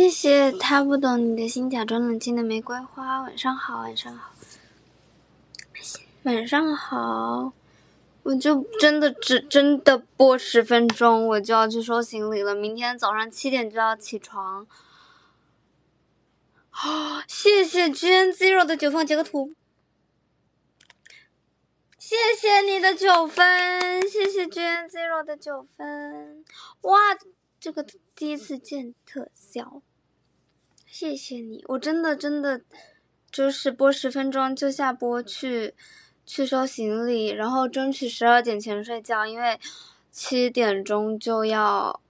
谢谢他不懂你的心，假装冷静的玫瑰花。晚上好，晚上好，晚上好。我就真的只真的播十分钟，我就要去收行李了。明天早上七点就要起床。哦，谢谢 Jane Zero 的九分，截个图。谢谢你的九分，谢谢 Jane Zero 的九分。哇，这个第一次见特效，谢谢你，我真的真的就是播十分钟就下播去。去收行李，然后争取十二点前睡觉，因为七点钟就要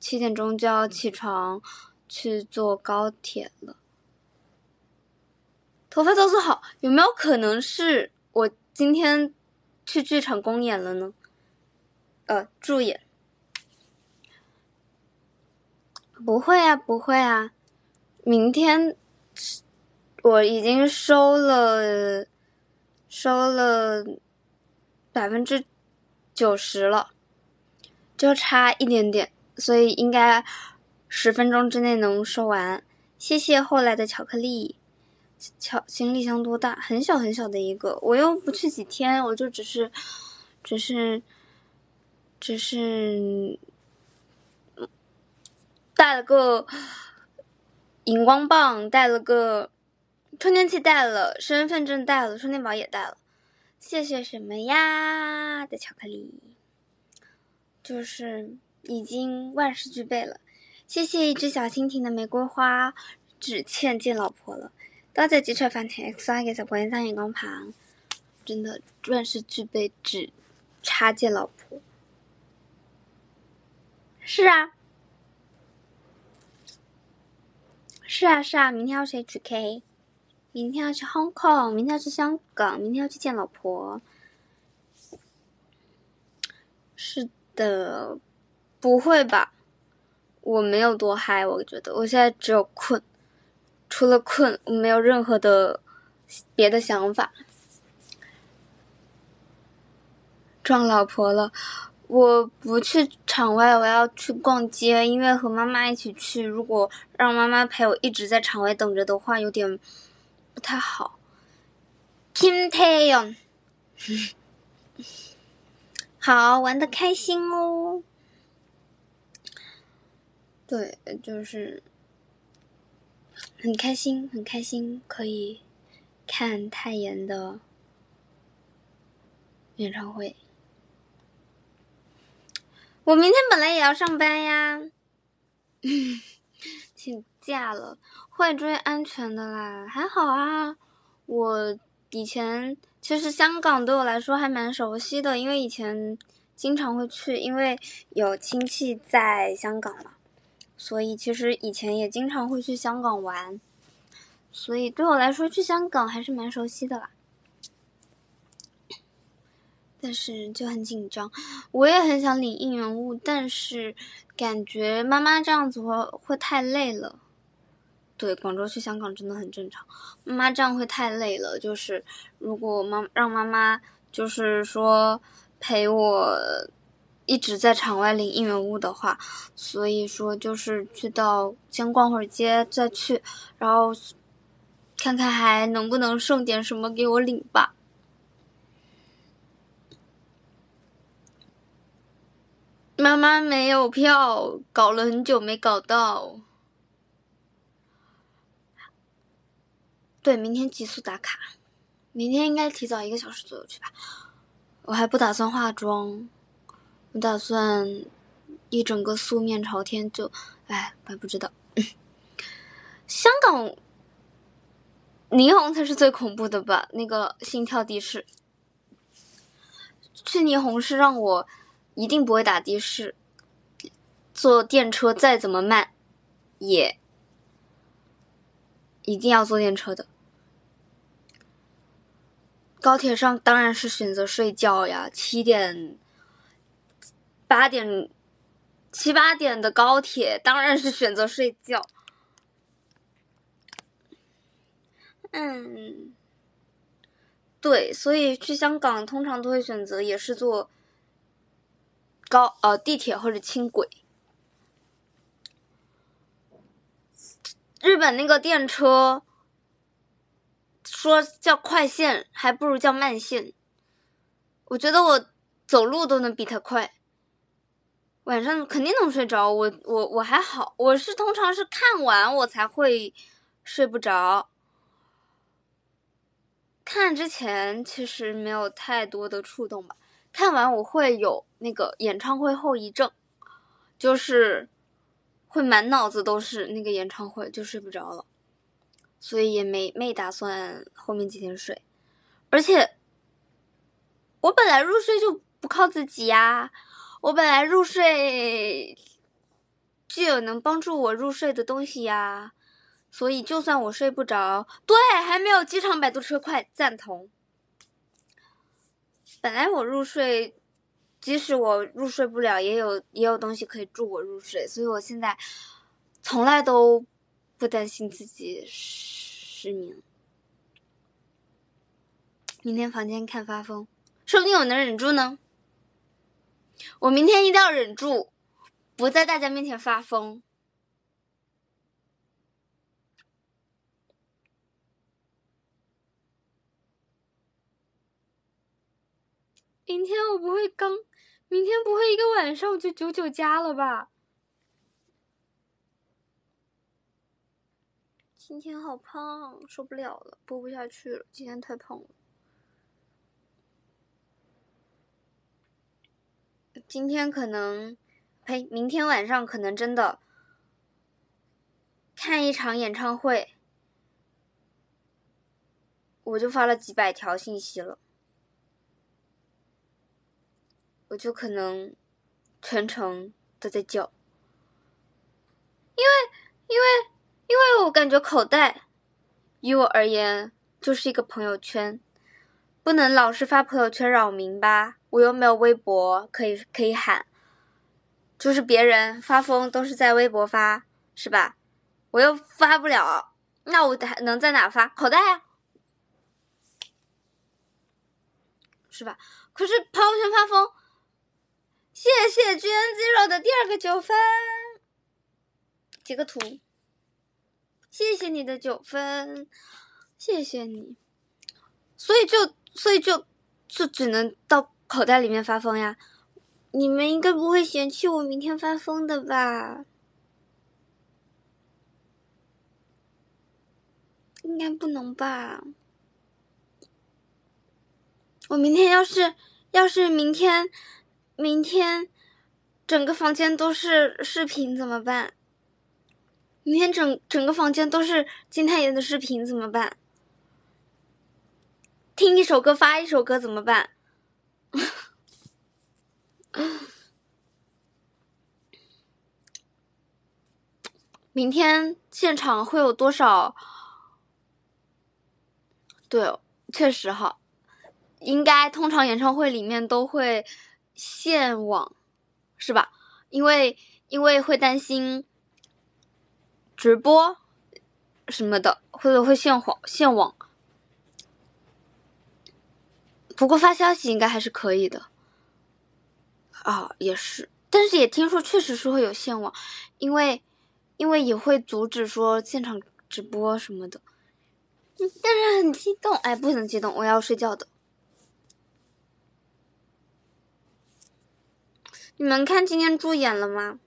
七点钟就要起床去坐高铁了。头发都做好，有没有可能是我今天去剧场公演了呢？呃，助演？不会啊，不会啊，明天我已经收了。收了百分之九十了，就差一点点，所以应该十分钟之内能收完。谢谢后来的巧克力，巧行李箱多大？很小很小的一个，我又不去几天，我就只是，只是，只是带了个荧光棒，带了个。充电器带了，身份证带了，充电宝也带了。谢谢什么呀的巧克力，就是已经万事俱备了。谢谢一只小蜻蜓的玫瑰花，只欠见老婆了。多谢机车饭团 X Y 给小朋友上荧光盘，真的万事俱备，只差见老婆。是啊，是啊，是啊，明天要谁去 K？明天要去 Hong Kong，明天要去香港，明天要去见老婆。是的，不会吧？我没有多嗨，我觉得我现在只有困，除了困，我没有任何的别的想法。撞老婆了！我不去场外，我要去逛街，因为和妈妈一起去。如果让妈妈陪我一直在场外等着的话，有点。不太好，Kim Taeyeon，好玩的开心哦。对，就是很开心，很开心，可以看泰妍的演唱会。我明天本来也要上班呀，请假了。会注意安全的啦，还好啊。我以前其实香港对我来说还蛮熟悉的，因为以前经常会去，因为有亲戚在香港嘛，所以其实以前也经常会去香港玩，所以对我来说去香港还是蛮熟悉的啦。但是就很紧张，我也很想领应援物，但是感觉妈妈这样子会会太累了。对，广州去香港真的很正常。妈妈这样会太累了，就是如果妈让妈妈就是说陪我一直在场外领应援物的话，所以说就是去到先逛会儿街再去，然后看看还能不能剩点什么给我领吧。妈妈没有票，搞了很久没搞到。对，明天急速打卡，明天应该提早一个小时左右去吧。我还不打算化妆，我打算一整个素面朝天就，哎，我也不知道。香港霓虹才是最恐怖的吧？那个心跳的士，去霓虹是让我一定不会打的士，坐电车再怎么慢，也一定要坐电车的。高铁上当然是选择睡觉呀，七点、八点、七八点的高铁当然是选择睡觉。嗯，对，所以去香港通常都会选择也是坐高呃地铁或者轻轨。日本那个电车说叫快线，还不如叫慢线。我觉得我走路都能比他快。晚上肯定能睡着，我我我还好，我是通常是看完我才会睡不着。看之前其实没有太多的触动吧，看完我会有那个演唱会后遗症，就是会满脑子都是那个演唱会，就睡不着了，所以也没没打算后面几天睡，而且我本来入睡就不靠自己呀。我本来入睡就有能帮助我入睡的东西呀，所以就算我睡不着，对，还没有机场摆渡车快，赞同。本来我入睡，即使我入睡不了，也有也有东西可以助我入睡，所以我现在从来都不担心自己失眠。明天房间看发疯，说不定我能忍住呢。我明天一定要忍住，不在大家面前发疯。明天我不会刚，明天不会一个晚上我就九九加了吧？今天好胖，受不了了，播不下去了，今天太胖了。今天可能，呸，明天晚上可能真的看一场演唱会，我就发了几百条信息了，我就可能全程都在叫，因为，因为，因为我感觉口袋，于我而言就是一个朋友圈，不能老是发朋友圈扰民吧。我又没有微博可以可以喊，就是别人发疯都是在微博发，是吧？我又发不了，那我还能在哪发？口袋呀，是吧？可是朋友圈发疯，谢谢 G N Zero 的第二个九分，截个图，谢谢你的九分，谢谢你，所以就所以就就只能到。口袋里面发疯呀？你们应该不会嫌弃我明天发疯的吧？应该不能吧？我明天要是要是明天明天整个房间都是视频怎么办？明天整整个房间都是金泰妍的视频怎么办？听一首歌发一首歌怎么办？明天现场会有多少？对，确实哈，应该通常演唱会里面都会限网，是吧？因为因为会担心直播什么的，或者会限网限网。不过发消息应该还是可以的。啊，也是，但是也听说确实是会有限网，因为，因为也会阻止说现场直播什么的。但是很激动，哎，不能激动，我要睡觉的。你们看今天猪演了吗？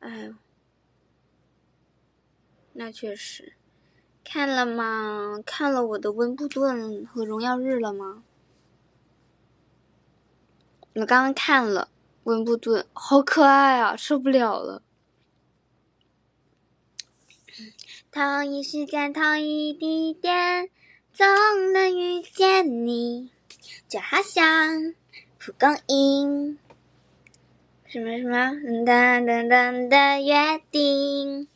哎呦，那确实，看了吗？看了我的温布顿和荣耀日了吗？我刚刚看了温布顿，好可爱啊，受不了了。同一时间，同一地点，总能遇见你，就好像蒲公英。什么什么？噔噔噔的约定。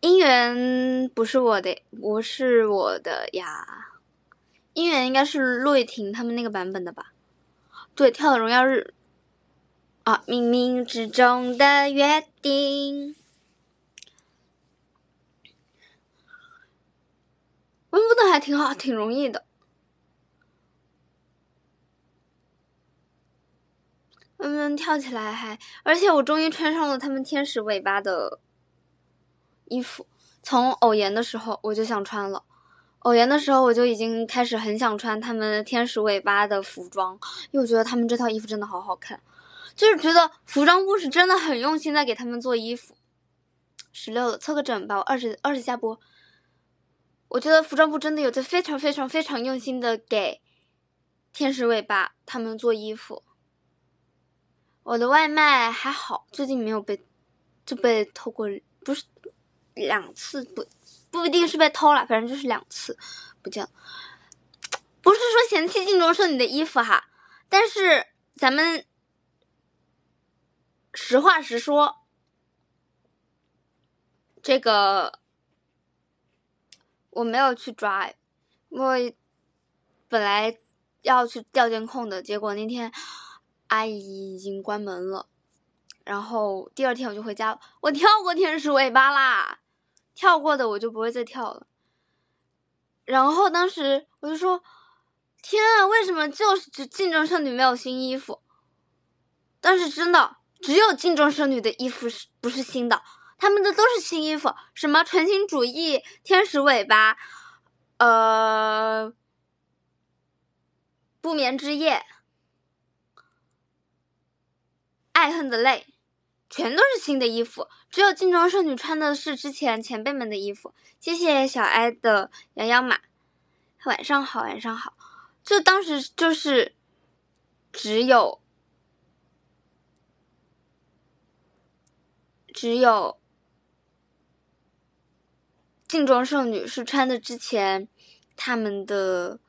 姻缘不是我的，不是我的呀。音乐应该是陆亦婷他们那个版本的吧？对，跳的《荣耀日》啊，冥冥之中的约定。温布顿还挺好，挺容易的。温布顿跳起来还，而且我终于穿上了他们天使尾巴的衣服。从偶研的时候我就想穿了，偶研的时候我就已经开始很想穿他们天使尾巴的服装，因为我觉得他们这套衣服真的好好看，就是觉得服装部是真的很用心在给他们做衣服。十六了，测个整吧，我二十二十下播。我觉得服装部真的有在非常非常非常用心的给天使尾巴他们做衣服。我的外卖还好，最近没有被就被偷过，不是两次不不一定是被偷了，反正就是两次不见了。不是说嫌弃镜中说你的衣服哈，但是咱们实话实说，这个我没有去抓，我本来要去调监控的，结果那天。阿姨已经关门了，然后第二天我就回家了。我跳过天使尾巴啦，跳过的我就不会再跳了。然后当时我就说：“天啊，为什么就是只竞争剩女没有新衣服？”但是真的，只有竞争剩女的衣服是不是新的？他们的都是新衣服，什么纯情主义、天使尾巴、呃，不眠之夜。爱恨的泪，全都是新的衣服，只有镜中圣女穿的是之前前辈们的衣服。谢谢小哀的羊羊马，晚上好，晚上好。就当时就是只有只有镜中圣女是穿的之前他们的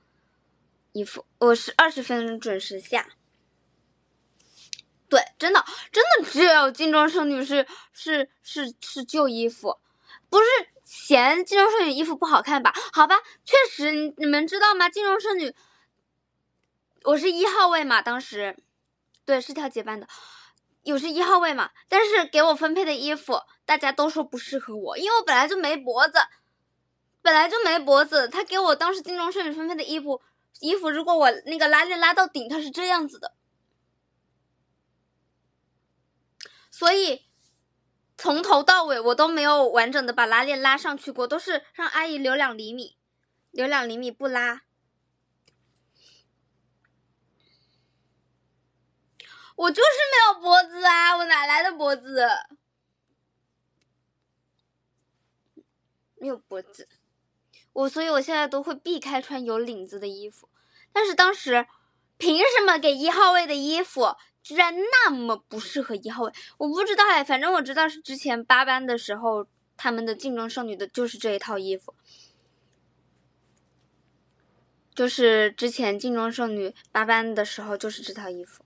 衣服，我是二十分准时下。真的，真的只有镜中圣女是是是是旧衣服，不是嫌镜中圣女衣服不好看吧？好吧，确实，你们知道吗？镜中圣女，我是一号位嘛，当时，对，是跳结伴的，有是一号位嘛。但是给我分配的衣服，大家都说不适合我，因为我本来就没脖子，本来就没脖子。他给我当时镜中圣女分配的衣服，衣服如果我那个拉链拉到顶，它是这样子的。所以，从头到尾我都没有完整的把拉链拉上去过，都是让阿姨留两厘米，留两厘米不拉。我就是没有脖子啊，我哪来的脖子？没有脖子，我所以我现在都会避开穿有领子的衣服。但是当时，凭什么给一号位的衣服？居然那么不适合一号位，我不知道哎，反正我知道是之前八班的时候，他们的镜中圣女的就是这一套衣服，就是之前镜中圣女八班的时候就是这套衣服。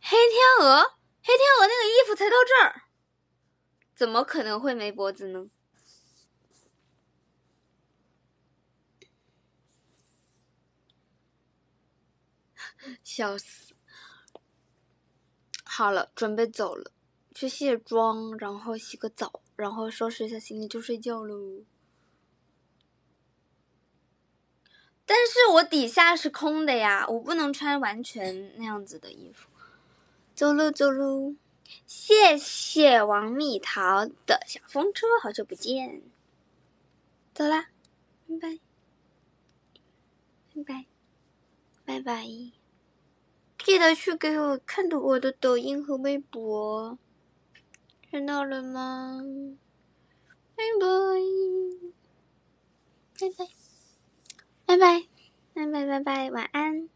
黑天鹅，黑天鹅那个衣服才到这儿，怎么可能会没脖子呢？笑死！好了，准备走了，去卸妆，然后洗个澡，然后收拾一下行李就睡觉喽。但是我底下是空的呀，我不能穿完全那样子的衣服。走喽走喽，谢谢王蜜桃的小风车，好久不见。走啦，拜拜，拜拜，拜拜。记得去给我看的我的抖音和微博，看到了吗？拜拜，拜拜，拜拜，拜拜拜拜，晚安。